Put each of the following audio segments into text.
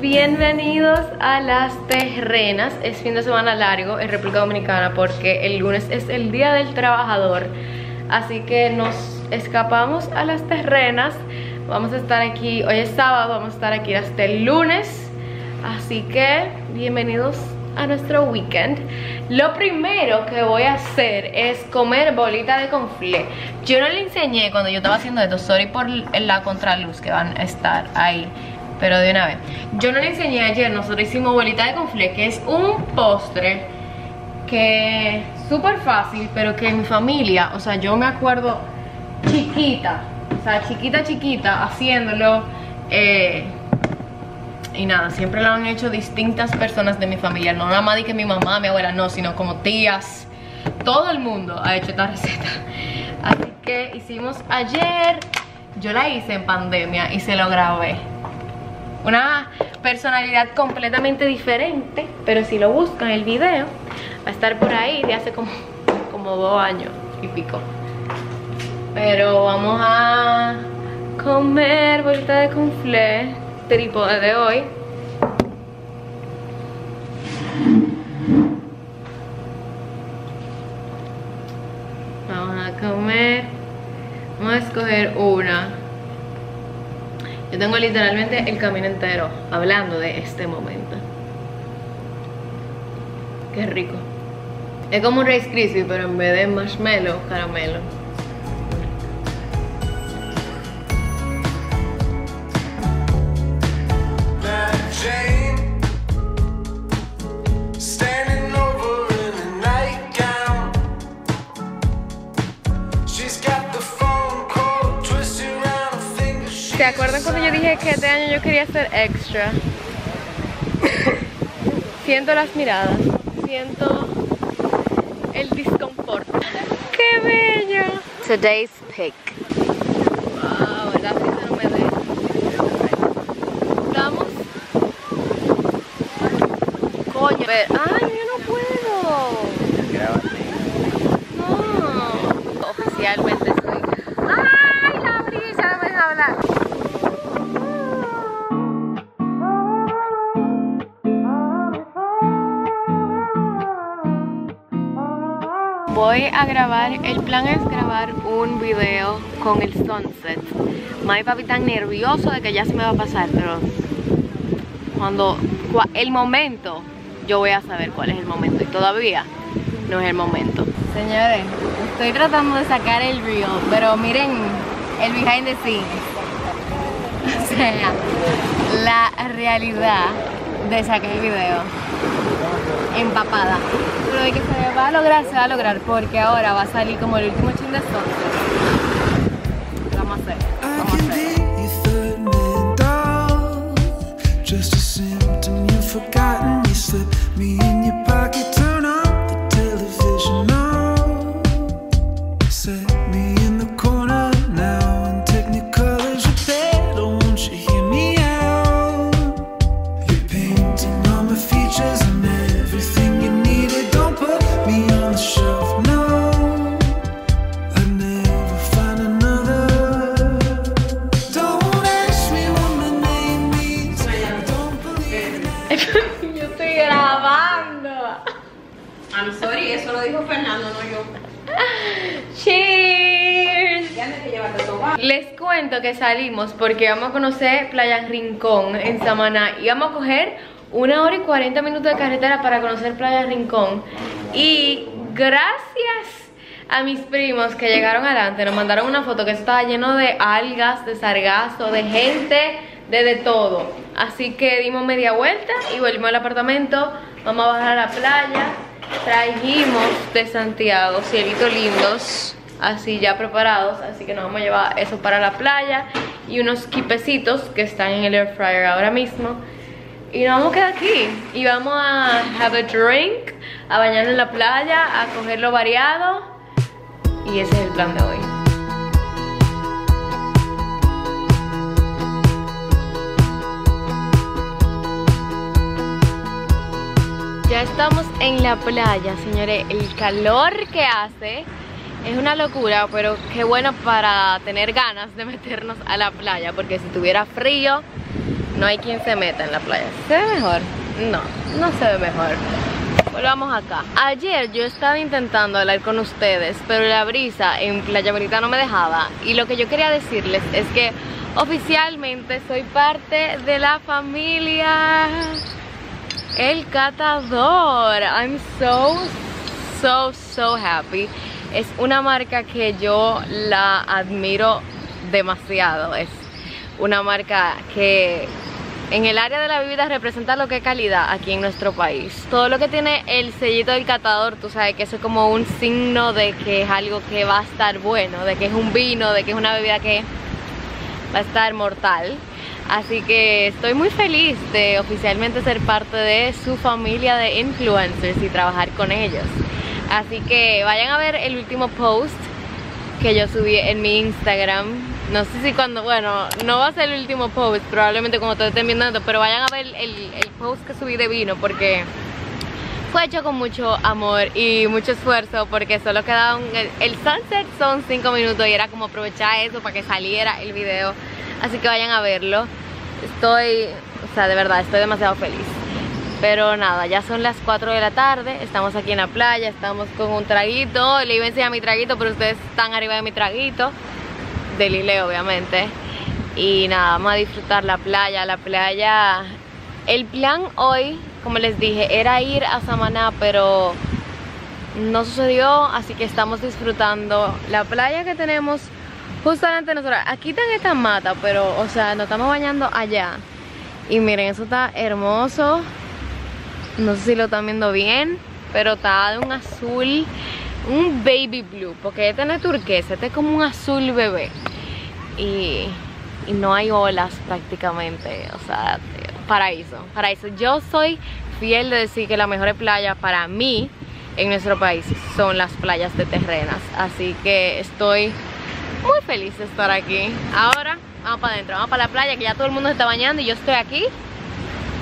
Bienvenidos a Las Terrenas. Es fin de semana largo en República Dominicana porque el lunes es el Día del Trabajador. Así que nos escapamos a Las Terrenas. Vamos a estar aquí, hoy es sábado, vamos a estar aquí hasta el lunes. Así que bienvenidos a nuestro weekend. Lo primero que voy a hacer es comer bolita de conflé. Yo no le enseñé cuando yo estaba haciendo esto, sorry por la contraluz que van a estar ahí. Pero de una vez. Yo no le enseñé ayer, nosotros hicimos bolita de conflé, que es un postre que súper fácil, pero que en mi familia, o sea, yo me acuerdo chiquita, o sea, chiquita, chiquita, haciéndolo. Eh, y nada, siempre lo han hecho distintas personas de mi familia. No nada más de que mi mamá, mi abuela, no, sino como tías. Todo el mundo ha hecho esta receta. Así que hicimos ayer. Yo la hice en pandemia y se lo grabé. Una personalidad completamente diferente. Pero si lo buscan el video, va a estar por ahí de hace como, como dos años y pico. Pero vamos a comer bolita de conflé trípode de hoy. Vamos a comer Vamos a escoger una. Yo tengo literalmente el camino entero Hablando de este momento. Qué rico. Es como un Rice Krispie Pero en vez de marshmallow, caramelo ¿Se acuerdan cuando yo dije que este año yo quería ser extra? siento las miradas, siento el disconfort. ¡Qué bello! Today's pick. Wow, la risa no me deja. ¿Vamos? Coño, pero- ¡ay, yo no puedo! No. Oficialmente A grabar, el plan es grabar un video con el sunset. Mami y papi están nerviosos de que ya se me va a pasar, pero cuando cua- el momento, yo voy a saber cuál es el momento y todavía no es el momento. Señores, estoy tratando de sacar el reel, pero miren el behind the scenes. O sea, la realidad de sacar el video empapada. Pero de que se va a lograr, se va a lograr porque ahora va a salir como el último chin de. Vamos a hacer, vamos a hacer. be your third man dog. Just a symptom you've forgotten. You slip me in your pocket, I'm sorry, eso lo dijo Fernando, no yo. Cheers. Les cuento que salimos porque vamos a conocer Playa Rincón en Samaná y vamos a coger una hora y 40 minutos de carretera para conocer Playa Rincón. Y gracias a mis primos que llegaron adelante, nos mandaron una foto que estaba lleno de algas, de sargazo, de gente, de de todo. Así que dimos media vuelta y volvimos al apartamento. Vamos a bajar a la playa. Trajimos de Santiago cielitos lindos así ya preparados así que nos vamos a llevar eso para la playa y unos quipecitos que están en el air fryer ahora mismo. Y nos vamos a quedar aquí y vamos a have a drink a bañarnos en la playa a coger lo variado. Y ese es el plan de hoy estamos en la playa, señores. El calor que hace es una locura, pero qué bueno para tener ganas de meternos a la playa, porque si tuviera frío, no hay quien se meta en la playa. ¿Se ve mejor? No, no se ve mejor. Volvamos acá. Ayer yo estaba intentando hablar con ustedes, pero la brisa en Playa Bonita no me dejaba. Y lo que yo quería decirles es que oficialmente soy parte de la familia El Catador. I'm so, so, so happy. Es una marca que yo la admiro demasiado. Es una marca que en el área de la bebida representa lo que es calidad aquí en nuestro país. Todo lo que tiene el sellito del catador, tú sabes que eso es como un signo de que es algo que va a estar bueno, de que es un vino, de que es una bebida que va a estar mortal. Así que estoy muy feliz de oficialmente ser parte de su familia de influencers y trabajar con ellos. Así que vayan a ver el último post que yo subí en mi Instagram. No sé si cuando, bueno, no va a ser el último post, probablemente cuando ustedes estén viendo pero vayan a ver el, el post que subí de vino porque fue hecho con mucho amor y mucho esfuerzo porque solo quedaba un, el, el sunset son 5 minutos y era como aprovechar eso para que saliera el video. Así que vayan a verlo. Estoy, o sea, de verdad, estoy demasiado feliz. Pero nada, ya son las 4 de la tarde, estamos aquí en la playa, estamos con un traguito, le iba a enseñar mi traguito, pero ustedes están arriba de mi traguito, de Lile obviamente. Y nada, vamos a disfrutar la playa, la playa... El plan hoy, como les dije, era ir a Samaná, pero no sucedió, así que estamos disfrutando la playa que tenemos de nosotros. Aquí están estas matas, pero, o sea, nos estamos bañando allá. Y miren, eso está hermoso. No sé si lo están viendo bien, pero está de un azul, un baby blue, porque este no es turquesa, este es como un azul bebé. Y, y no hay olas prácticamente, o sea, paraíso, paraíso. Yo soy fiel de decir que las mejores playas para mí en nuestro país son las playas de terrenas, así que estoy muy feliz de estar aquí. Ahora vamos para adentro, vamos para la playa que ya todo el mundo se está bañando y yo estoy aquí.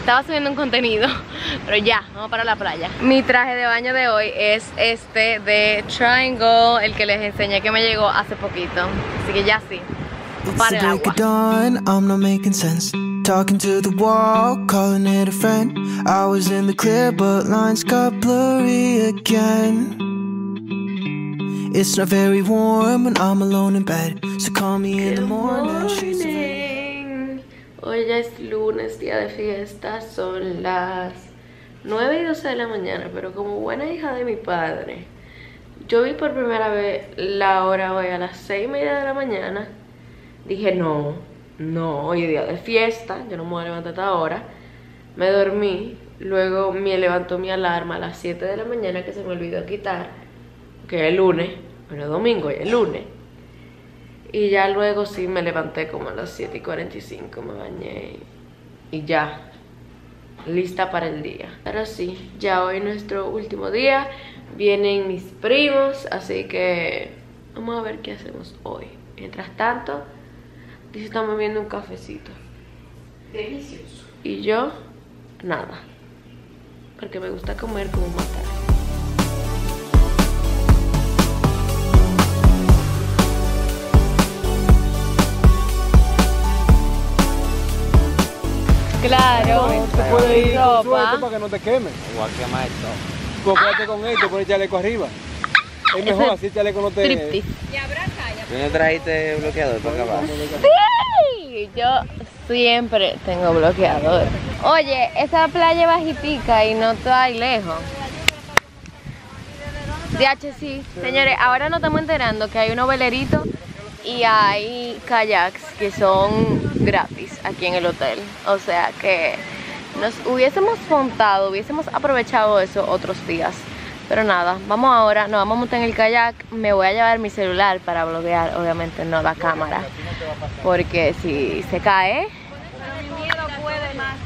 Estaba subiendo un contenido Pero ya, vamos para la playa. Mi traje de baño de hoy es este de Triangle El que les enseñé que me llegó hace poquito. Así que ya sí Para el agua. I'm not making sense. Talking to the wall, calling it a friend. I was in the clear but lines got blurry again It's not very warm when I'm alone in bed So call me in the morning Hoy ya es lunes, día de fiesta, son las 9 y 12 de la mañana, pero como buena hija de mi padre, yo vi por primera vez la hora hoy a las 6 y media de la mañana. Dije, no, no, hoy es día de fiesta, yo no me voy a levantar hasta ahora. Me dormí, luego me levantó mi alarma a las 7 de la mañana que se me olvidó quitar, que es el lunes, es domingo y es lunes. Y ya luego sí me levanté como a las 7 y 45, me bañé y ya, lista para el día. Ahora sí, ya hoy nuestro último día, vienen mis primos, así que vamos a ver qué hacemos hoy. Mientras tanto, estamos viendo un cafecito. Delicioso. Y yo, nada, porque me gusta comer como matar. Claro, Te puede ir con suerte para que no te queme. Igual que más esto. Cómprate con esto, pon el chaleco arriba. Es mejor Ese así el chaleco no te... Striptease. ¿Tú no trajiste bloqueador para acabar? Sí, yo siempre tengo bloqueador. Oye, esa playa es bajitica y no está ahí lejos. DH sí. Señores, ahora nos estamos enterando que hay unos veleritos y hay kayaks que son gratis aquí en el hotel. O sea que nos hubiésemos montado, hubiésemos aprovechado eso otros días. Pero nada, vamos ahora, nos vamos a montar en el kayak. Me voy a llevar mi celular para bloquear, obviamente no la cámara. Porque si se cae, Mi miedo puede más.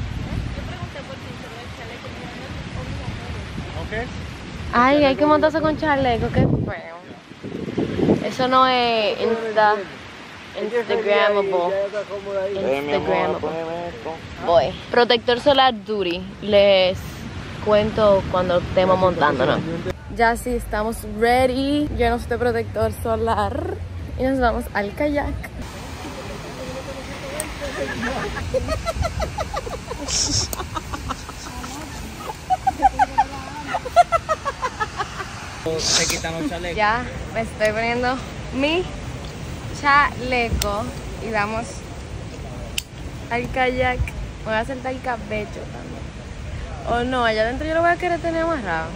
Ay, hay que montarse con chaleco, qué feo. Eso no es Insta, Instagramable. Instagramable. Voy. Protector solar Duty. Les cuento cuando estemos montándonos. Ya sí, estamos ready. Yo no soy protector solar. Y nos vamos al kayak. Se quitan los chalecos. Ya me estoy poniendo mi chaleco y vamos al kayak. Me voy a saltar el cabello también. O no, allá adentro yo lo voy a querer tener amarrado.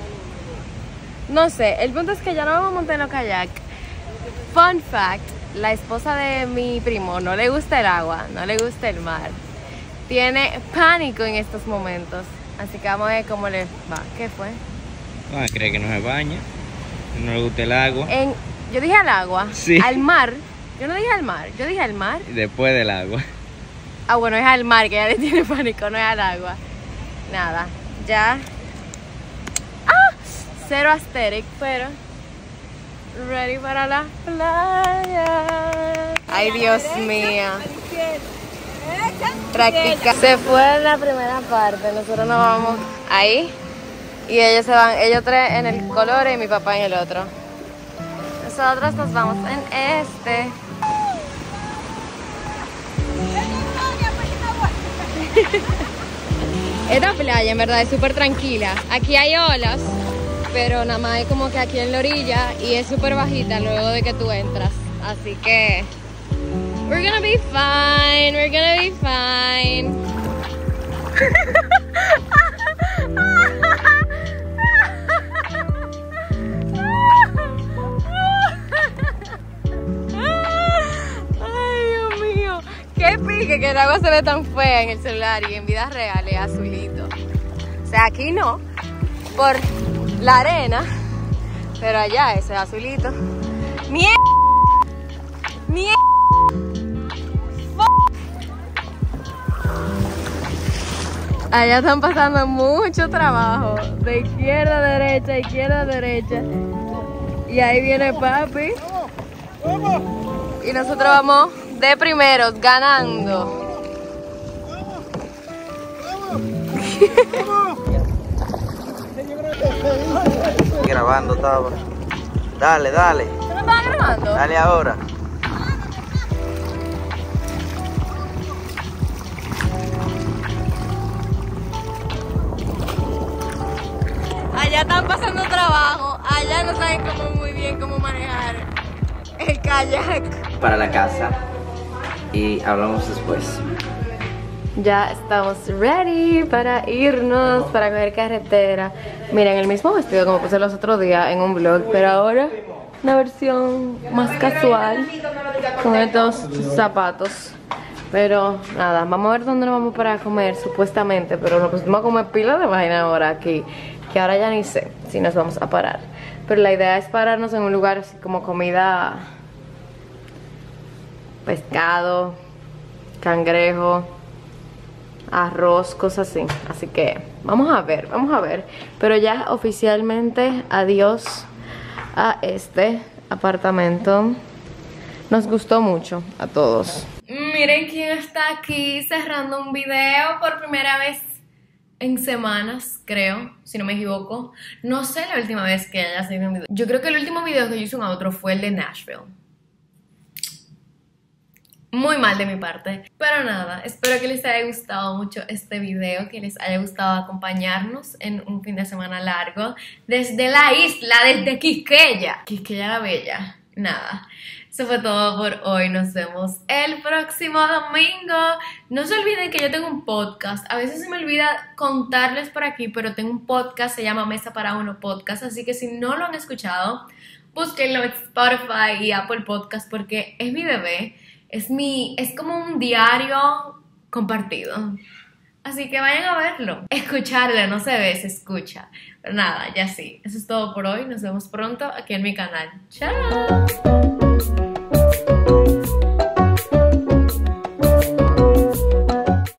No sé, el punto es que ya no vamos a montar en los kayak. Fun fact, la esposa de mi primo no le gusta el agua, no le gusta el mar. Tiene pánico en estos momentos. Así que vamos a ver cómo le va. ¿Qué fue? Ah, cree que no se baña. No le gusta el agua. En, yo dije al agua, Sí. al mar. Yo no dije al mar, yo dije al mar. Y después del agua. Ah, bueno, es al mar que ella le tiene pánico, no es al agua. Nada, ya. ¡Ah! Cero asteric, pero. Ready para la playa. Ay, Dios mío. Practica. Se fue en la primera parte, nosotros nos vamos ahí. Y ellos se van, ellos tres en el color y mi papá en el otro. Nosotros nos vamos en este. Esta playa en verdad es súper tranquila. Aquí hay olas, pero nada más hay como que aquí en la orilla y es súper bajita luego de que tú entras. Así que we're gonna be fine, we're gonna be fine. Qué pique que el agua se ve tan fea en el celular y en vida real es azulito. O sea, aquí no, por la arena, pero allá ese es azulito. ¡Mierda! ¡Mierda! Allá están pasando mucho trabajo, de izquierda a derecha, izquierda a derecha. Y ahí viene papi. Y nosotros vamos de primeros, ganando. Grabando estaba. Dale, dale. ¿Tú me estás grabando? Dale ahora. Allá están pasando trabajo, allá no saben cómo muy bien cómo manejar el kayak. Para la casa. Y hablamos después. Ya estamos ready para irnos, para coger carretera. Miren, el mismo vestido como puse los otros días en un vlog, pero ahora una versión más casual con estos zapatos. Pero nada, vamos a ver dónde nos vamos para comer, supuestamente. Pero nos pusimos a comer pila de vaina ahora aquí, que ahora ya ni sé si nos vamos a parar. Pero la idea es pararnos en un lugar así como comida, pescado, cangrejo, arroz, cosas así. Así que vamos a ver, vamos a ver. Pero ya oficialmente adiós a este apartamento. Nos gustó mucho a todos. Miren quién está aquí cerrando un video por primera vez en semanas, creo, si no me equivoco. No sé la última vez que haya sido un video. Yo creo que el último video que yo hice un otro fue el de Nashville. Muy mal de mi parte. Pero nada, espero que les haya gustado mucho este video, que les haya gustado acompañarnos en un fin de semana largo desde la isla, desde Quisqueya. Quisqueya la Bella. Nada. Eso fue todo por hoy. Nos vemos el próximo domingo. No se olviden que yo tengo un podcast. A veces se me olvida contarles por aquí, pero tengo un podcast, se llama Mesa para Uno Podcast. Así que si no lo han escuchado, búsquenlo en Spotify y Apple Podcast porque es mi bebé. Es mi, es como un diario compartido. Así que vayan a verlo. Escucharlo, no se ve, se escucha. Pero nada, ya sí. Eso es todo por hoy. Nos vemos pronto aquí en mi canal. Chao.